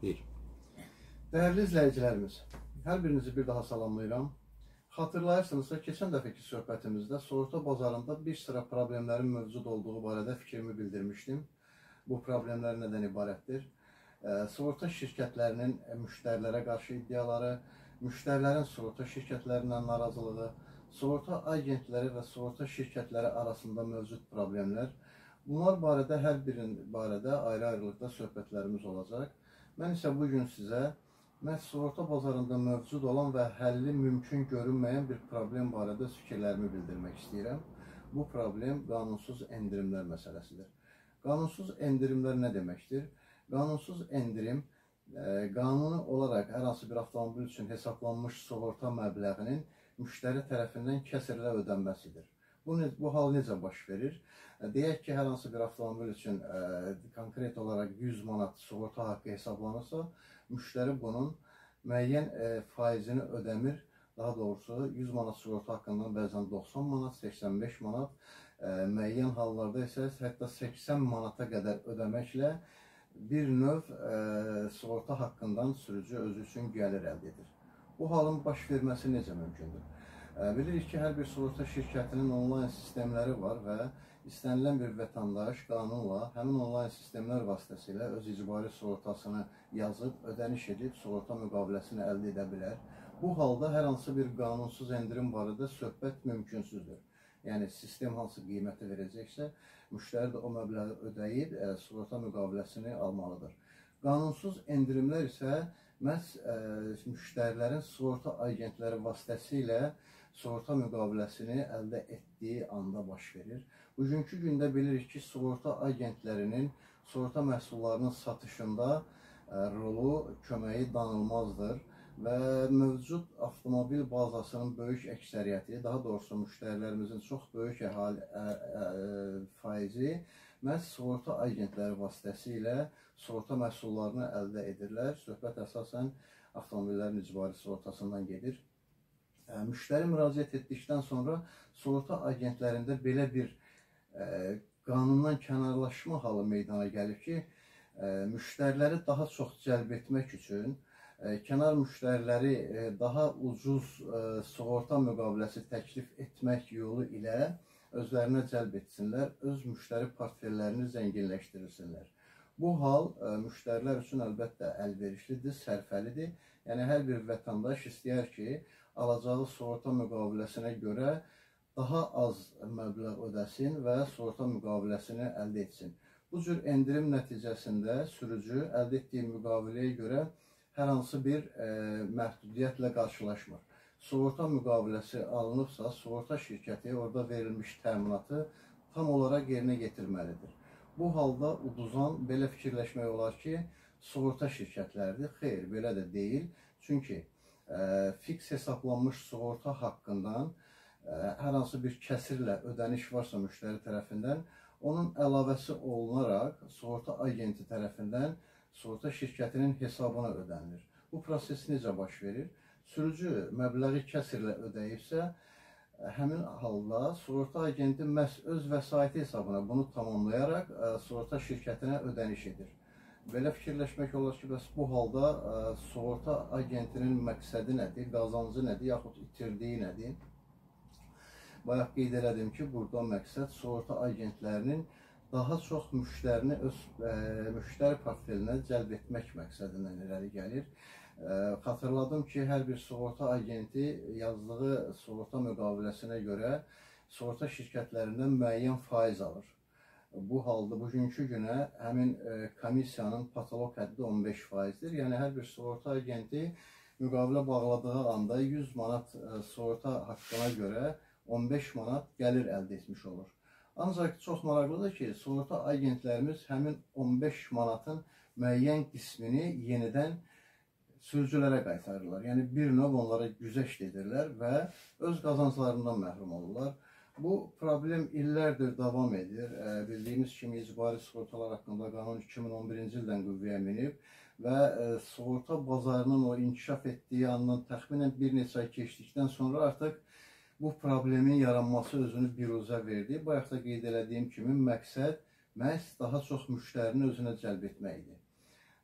Bir. Dəyərli izləyicilərimiz, hər birinizi bir daha salamlayıram. Xatırlayırsınızsa, keçən dəfəki söhbətimizdə sığorta bazarında bir sıra problemlərin mövcud olduğu barədə fikrimi bildirmişdim. Bu problemlər nədən ibarətdir? E, Sığorta şirkətlərinin müştərilərə qarşı iddiaları, müştərilərin sığorta şirkətlərindən narazılığı, sığorta agentləri və sığorta şirkətləri arasında mövcud problemlər. Bunlar barədə hər birinin barədə ayrı-ayrılıqda söhbətlərimiz olacaq. Mən isə bu gün sizə məhz sığorta bazarında mövcud olan və həlli mümkün görünməyən bir problem barədə fikirlərimi bildirmək istəyirəm. Bu problem qanunsuz endirimlər məsələsidir. Qanunsuz endirimlər nə deməkdir? Qanunsuz endirim e, qanuni olaraq hər hansı bir avtomobil üçün hesablanmış sığorta məbləğinin müştəri tərəfindən kəsrlə ödənməsidir. Bu, bu hal necə baş verir? E, Deyək ki, hər hansı bir avtomobil üçün e, konkret olaraq 100 manat sığorta haqqı hesablanırsa, müştəri bunun müəyyən e, faizini ödəmir. Daha doğrusu 100 manat sığorta haqqından bəzən 90 manat, 85 manat, e, müəyyən hallarda isə hətta 80 manata qədər ödəməklə bir növ e, sığorta haqqından sürücü özü üçün gəlir əldə edir. Bu halın baş verməsi necə mümkündür? E, Bilirik ki, hər bir sığorta şirkətinin onlayn sistemləri var və istənilən bir vətəndaş qanunla həmin onlayn sistemlər vasitəsilə öz icbari sığortasını yazıb, ödəniş edib, sığorta müqaviləsini əldə edə bilər. Bu halda hər hansı bir qanunsuz endirim barədə söhbət mümkünsüzdür. Yəni sistem hansı qiyməti verəcəksə, müştəri də o məbləği ödəyib ə, sığorta müqaviləsini almalıdır. Qanunsuz endirimlər isə məhz ə, müştərilərin sığorta agentləri vasitəsilə sığorta müqaviləsini əldə etdiyi anda baş verir. Bugünkü gündə bilirik ki, sığorta agentlərinin sığorta məhsullarının satışında ə, rolu, köməyi danılmazdır və mövcud avtomobil bazasının böyük əksəriyyəti, daha doğrusu müştərilərimizin çox böyük əhali ə, ə, faizi məhz sığorta agentləri vasitəsilə sığorta məhsullarını əldə edirlər. Söhbət əsasən avtomobillərin icbari sığortasından gedir. Müştəri müraciət etdikdən sonra sığorta agentlərində belə bir ə, qanundan kənarlaşma halı meydana gəlir ki, ə, müştəriləri daha çox cəlb etmək üçün ə, kənar müştəriləri daha ucuz sığorta müqaviləsi təklif etmək yolu ilə özlərinə cəlb etsinlər, öz müştəri portfellərini zənginləşdirsinlər. Bu hal müştərilər üçün əlbəttə əlverişlidir, sərfəlidir. Yəni hər bir vətəndaş istəyər ki, alacağı sığorta müqaviləsinə görə daha az məbləğ ödəsin və sığorta müqaviləsini əldə etsin. Bu cür endirim nəticəsində sürücü əldə etdiyi müqaviləyə görə hər hansı bir e, məhdudiyyətlə qarşılaşmır. Sığorta müqaviləsi alınıbsa, sığorta şirkəti orada verilmiş təminatı tam olaraq yerinə yetirməlidir. Bu halda uduzan belə fikirləşmək olar ki, sığorta şirkətləridir. Xeyr, belə də deyil. Çünki fiks hesablanmış sığorta haqqından hər hansı bir kəsirlə ödəniş varsa müştəri tərəfindən, onun əlavəsi olunaraq sığorta agenti tərəfindən sığorta şirkətinin hesabına ödənilir. Bu proses necə baş verir? Sürücü məbləği kəsirlə ödəyibsə, həmin halda sığorta agenti məhz öz vəsaiti hesabına bunu tamamlayaraq sığorta şirkətinə ödəniş edir. Belə fikirləşmək olar ki, bəs bu halda ə, sığorta agentinin məqsədi nədir, qazancı nədir, yaxud itirdiyi nədir? Bayaq qeyd elədim ki, burada məqsəd sığorta agentlərinin daha çox müştərini öz ə, müştəri portfelinə cəlb etmək məqsədindən irəli gəlir. Ə, Xatırladım ki, hər bir sığorta agenti yazdığı sığorta müqaviləsinə görə sığorta şirkətlərindən müəyyən faiz alır. Bu halda bugünkü günə həmin ə, komissiyanın patoloq həddi 15 faizdir. Yəni hər bir sığorta agenti müqavilə bağladığı anda 100 manat ə, sığorta haqqına görə 15 manat gəlir əldə etmiş olur. Ancaq çox maraqlıdır ki, sığorta agentlərimiz həmin 15 manatın müəyyən qismini yenidən sürücülərə qaytarırlar. Yəni bir növ onlara güzəşt edirlər və öz qazanclarından məhrum olurlar. Bu problem illərdir davam edir. Ə, Bildiyimiz kimi icbari sığortalar haqqında qanun 2011-ci ildən qüvvəyə minib və ə, sığorta bazarının o inkişaf etdiyi andan təxminən bir neçə ay keçdikdən sonra artıq bu problemin yaranması özünü biruzə verdi. Bayaq da qeyd elədiyim kimi məqsəd məhz daha çox müştərini özünə cəlb etməkdir.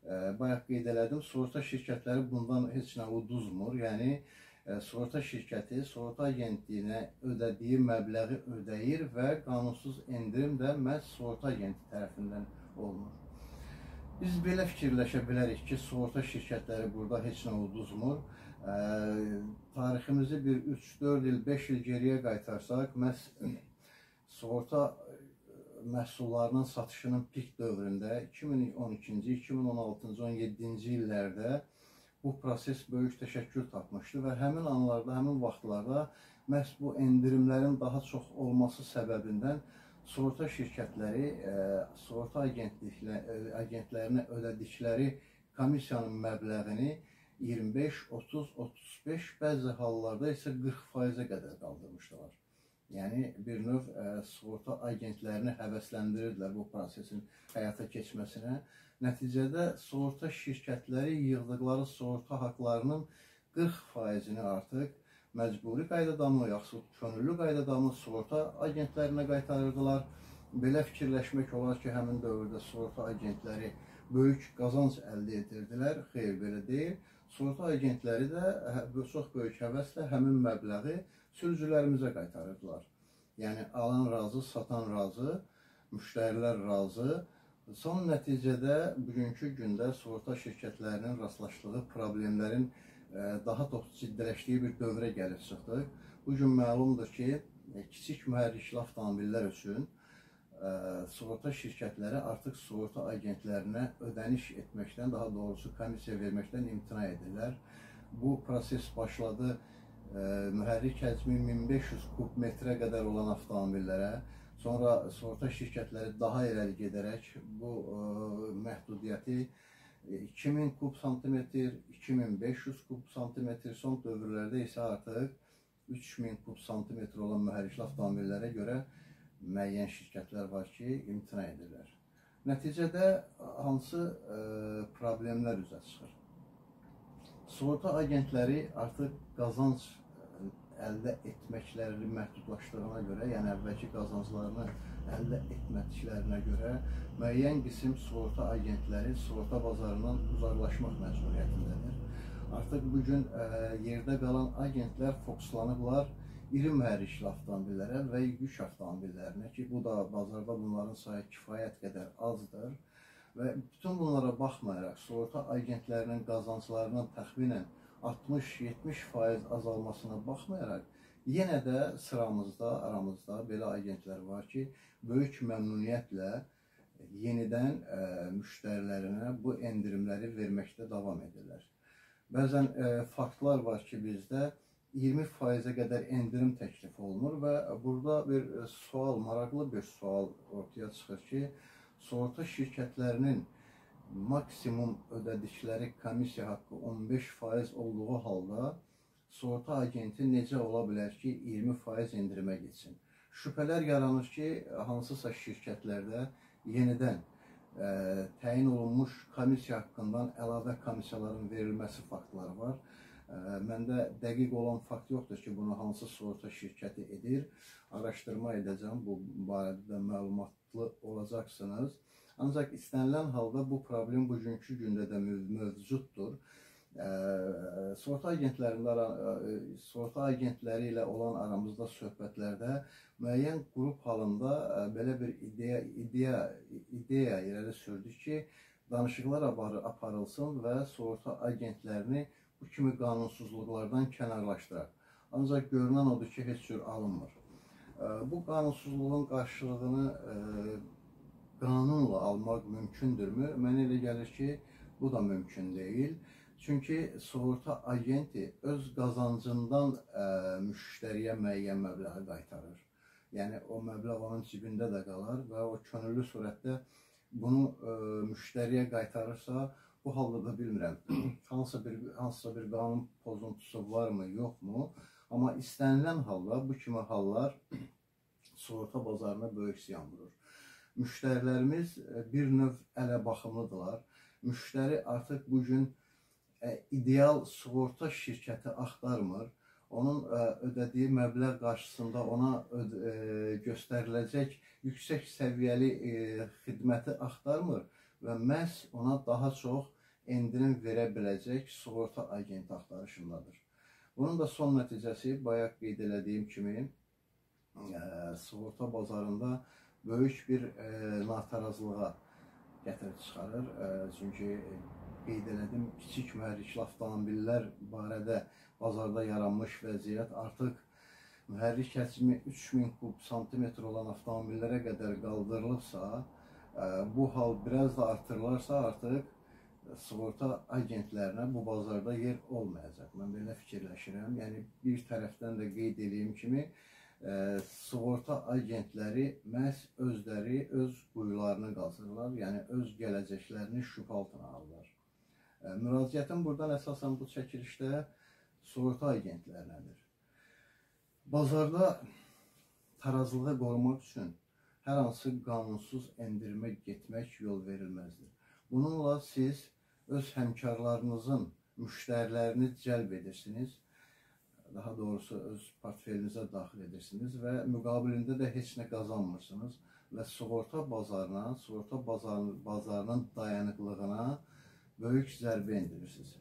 Ə, bayaq qeyd elədim, sığorta şirkətləri bundan heç nə uduzmur. Yəni e, sığorta şirkəti sığorta agentliyinə ödədiyi məbləği ödəyir və qanunsuz endirim də məhz sığorta agenti tərəfindən olunur. Biz belə fikirləşə bilərik ki, sığorta şirkətləri burada heç nə uduzmur. E, tariximizi bir 3-4 il, 5 il geriyə qaytarsaq, məhz sığorta məhsullarının satışının pik dövründə 2012-ci, 2016-cı, 17-ci illərdə bu proses böyük təşəkkür tapmışdı və həmin anlarda, həmin vaxtlarda məhz bu endirimlərin daha çox olması səbəbindən sığorta şirkətləri e, sığorta e, agentlərinə ödədikləri komissiyanın məbləğini 25, 30, 35, bəzi hallarda isə 40%-ə qədər qaldırmışdılar. Yəni bir növ ə, e, sığorta agentlərini həvəsləndirdilər bu prosesin həyata keçməsinə. Nəticədə sığorta şirkətləri yığdıqları sığorta haqlarının 40%-ni artıq məcburi qaydadamı, yaxud könüllü qaydadamı sığorta agentlərinə qaytarırdılar. Belə fikirləşmək olar ki, həmin dövrdə sığorta agentləri böyük qazanc əldə edirdilər. Xeyr, belə deyil. Sığorta agentləri də hə, çox böyük həvəslə həmin məbləği sürücülərimizə qaytarırdılar. Yəni alan razı, satan razı, müştərilər razı. Son nəticədə bugünkü gündə sığorta şirkətlərinin rastlaşdığı problemlərin e, daha çox ciddiləşdiyi bir dövrə gəlib çıxdıq. Bu gün məlumdur ki, e, kiçik mühərrikli avtomobillər üçün sığorta şirkətləri artıq sığorta agentlərinə ödəniş etməkdən, daha doğrusu komissiya verməkdən imtina edirlər. Bu proses başladı mühərrik həcmi 1500 kub metrə qədər olan avtomobillərə, sonra sığorta şirkətləri daha irəli gedərək bu məhdudiyyəti 2000 kub santimetr, 2500 kub santimetr, son dövrlərdə isə artıq 3000 kub santimetr olan mühərrikli avtomobillərə görə müəyyən şirkətlər var ki, imtina edirlər. Nəticədə hansı ə, e, problemlər üzə çıxır? Sığorta agentləri artıq qazanc e, əldə etməklərini məhdudlaşdığına görə, yəni əvvəlki qazanclarını əldə etmədiklərinə görə müəyyən qism sığorta agentləri sığorta bazarından uzaqlaşmaq məcburiyyətindədir. Artıq bu gün ə, e, yerdə qalan agentlər fokuslanıblar iri mühərrikli avtomobillərə və yük avtomobillərinə ki, bu da bazarda bunların sayı kifayət qədər azdır. Və bütün bunlara baxmayaraq, sığorta agentlərinin qazanclarının təxminən 60-70% azalmasına baxmayaraq, yenə də sıramızda, aramızda belə agentlər var ki, böyük məmnuniyyətlə yenidən ə, e, müştərilərinə bu endirimləri verməkdə davam edirlər. Bəzən ə, e, faktlar var ki, bizdə 20%-ə qədər endirim təklif olunur və burada bir e, sual, maraqlı bir sual ortaya çıxır ki, sığorta şirkətlərinin maksimum ödədikləri komissiya haqqı 15% olduğu halda sığorta agenti necə ola bilər ki, 20% endirimə getsin? Şübhələr yaranır ki, hansısa şirkətlərdə yenidən ə, e, təyin olunmuş komissiya haqqından əlavə komissiyaların verilməsi faktları var. Məndə dəqiq olan fakt yoxdur ki, bunu hansı sığorta şirkəti edir. Araşdırma edəcəm, bu barədə məlumat maraqlı olacaqsınız. Ancaq istənilən halda bu problem bugünkü gündə də mövcuddur. Sığorta agentlərində sığorta agentləri ilə olan aramızda söhbətlərdə müəyyən qrup halında belə bir ideya ideya ideya irəli sürdük ki, danışıqlar aparılsın və sığorta agentlərini bu kimi qanunsuzluqlardan kənarlaşdıraq. Ancaq görünən odur ki, heç cür alınmır. Bu qanunsuzluğun qarşılığını qanunla almaq mümkündürmü? Mənə elə gəlir ki, bu da mümkün deyil. Çünki sığorta agenti öz qazancından ə, müştəriyə müəyyən məbləği qaytarır. Yəni o məbləğ onun cibində də qalar və o könüllü surətdə bunu ə, müştəriyə qaytarırsa, bu halda da bilmirəm, hansısa bir hansısa bir qanun pozuntusu varmı, yoxmu? Amma istənilən halda bu kimi hallar sığorta bazarına böyük ziyan vurur. Müştərilərimiz e, bir növ ələ baxımlıdırlar. Müştəri artıq bu gün e, ideal sığorta şirkəti axtarmır. Onun e, ödədiyi məbləğ qarşısında ona göstəriləcək yüksək səviyyəli xidməti axtarmır və məhz ona daha çox endirim verə biləcək sığorta agenti axtarışındadır. Bunun da son nəticəsi bayaq qeyd elədiyim kimi ə, sığorta bazarında böyük bir ə, natarazlığa gətirib çıxarır. Ə, çünki qeyd elədim, kiçik mühərrikli avtomobillər barədə bazarda yaranmış vəziyyət artıq mühərrik həcmi 3000 kub santimetr olan avtomobillərə qədər qaldırılıbsa, ə, bu hal biraz da artırılarsa artıq sığorta agentlərinə bu bazarda yer olmayacaq. Mən belə fikirləşirəm. Yəni bir tərəfdən də qeyd edeyim kimi, ə, sığorta agentləri məhz özləri öz quyularını qazırlar, yəni öz gələcəklərini şübhə altına alırlar. Ə, müraciətim buradan əsasən bu çəkilişdə sığorta agentlərinədir. Bazarda tarazlığı qorumaq üçün hər hansı qanunsuz endirmə getmək yol verilməzdir. Bununla siz öz həmkarlarınızın müştərilərini cəlb edirsiniz daha doğrusu öz portfelinizə daxil edirsiniz və müqabilində də heç nə qazanmırsınız və sığorta bazarına, sığorta bazarının, bazarının dayanıqlığına böyük zərbə endirirsiniz.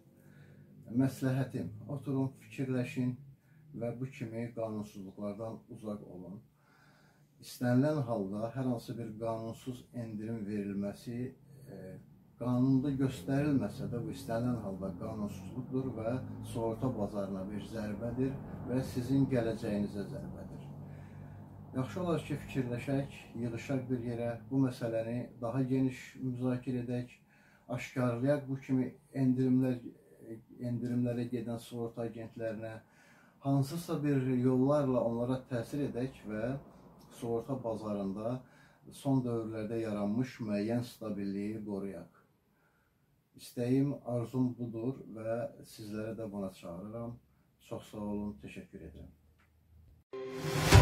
Məsləhətim, oturun, fikirləşin və bu kimi qanunsuzluqlardan uzaq olun. İstənilən halda hər hansı bir qanunsuz endirim verilməsi e, qanunda göstərilməsə də bu istənilən halda qanunsuzluqdur və sığorta bazarına bir zərbədir və sizin gələcəyinizə zərbədir. Yaxşı olar ki, fikirləşək, yığışaq bir yerə, bu məsələni daha geniş müzakirə edək, aşkarlayaq bu kimi endirimlər endirimlərə gedən sığorta agentlərinə hansısa bir yollarla onlara təsir edək və sığorta bazarında son dövrlərdə yaranmış müəyyən stabilliyi qoruyaq. İstəyim, arzum budur və sizlərə də buna çağırıram. Çox sağ olun, təşəkkür edirəm.